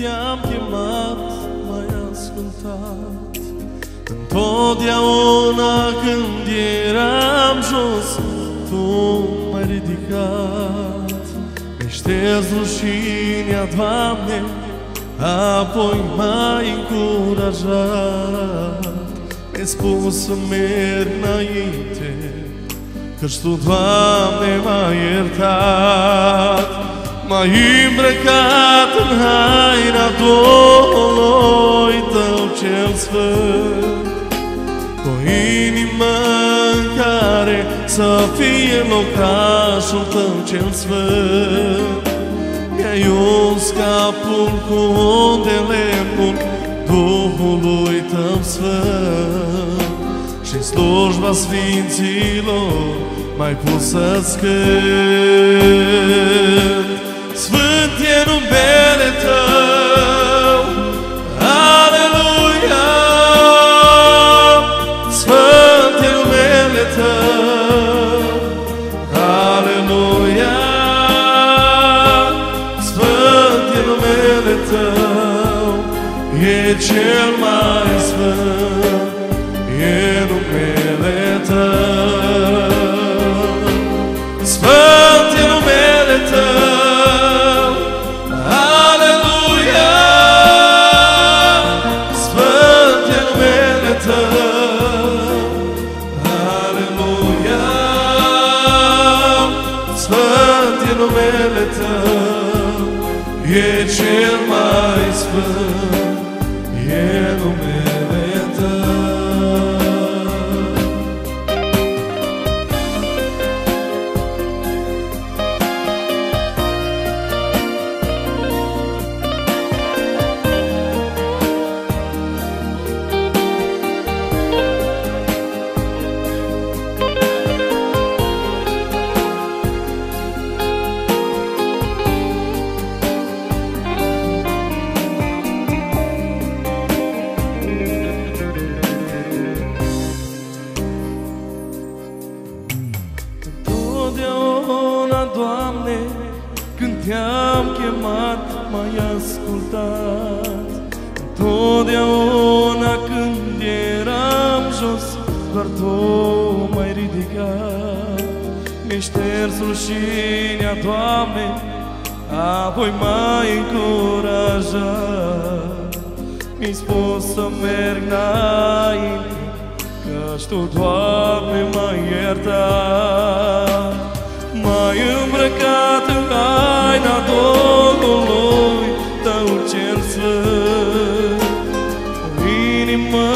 te-am chemat, m-ai ascultat. Întotdeauna când eram jos, Tu m-ai ridicat. Mi-ai șters rușinea, Doamne, Apoi m-ai încurajat. Mi-ai spus să merg înainte Căci Tu, Doamne, m-ai iertat. M-ai îmbrăcat în haina Domnului Tău cel Sfânt. Cu o inimă în care să fie locașul Tău cel Sfânt. Mi-ai uns capul cu undele bun Duhului Tău Sfânt. Și în slujba Sfinților mai pus să-ți cânt. Sfânt e numele numele Tău, e cel mai sfânt e numele Tău. Sfânt e cel mai sfânt, te-am chemat, m-ai ascultat. Întotdeauna când eram jos, doar Tu m-ai ridicat. Mi-ai șters rușinea, Doamne, apoi m-ai încurajat. Mi-ai spus să merg înainte, Căci Tu, Doamne, m-ai iertat M-ai îmbrăcat în haina Domnului Tău cel Sfânt. O inimă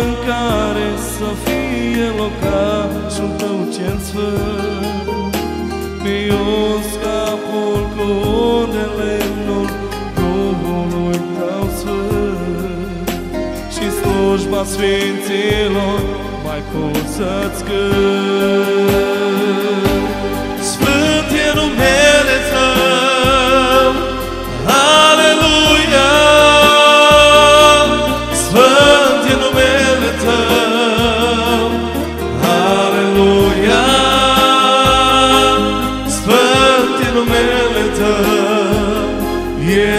în care să fie locașul Tău cel Sfânt. Mi-ai uns capul cu undele lemnul Duhului Tău Sfânt. Și slujba Sfinților mai pot să-ți cânt.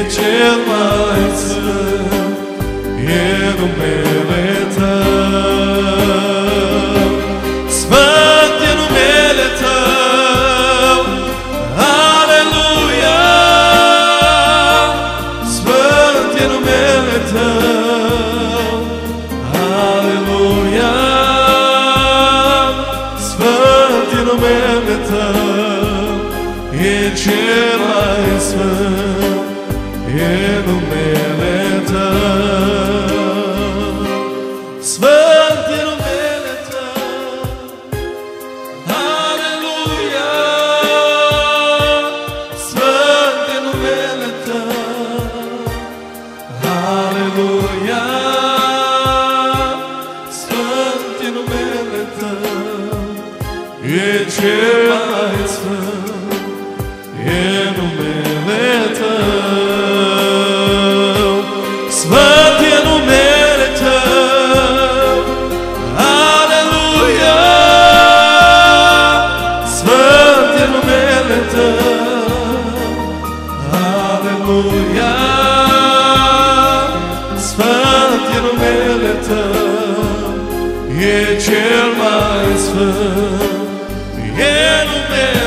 Cel mai sfânt, e numele Tău. Sfânt e numele Tău, Aleluia! Sfânt e numele Tău, Aleluia! Sfânt e numele Tău, e cel mai sfânt, e numele Tău. Sfânt e numele Tău, Aleluia! Sfânt e numele Tău, Aleluia! Sfânt e numele Tău, e cel Aleluia, sfânt e e cel mai sfânt, e numele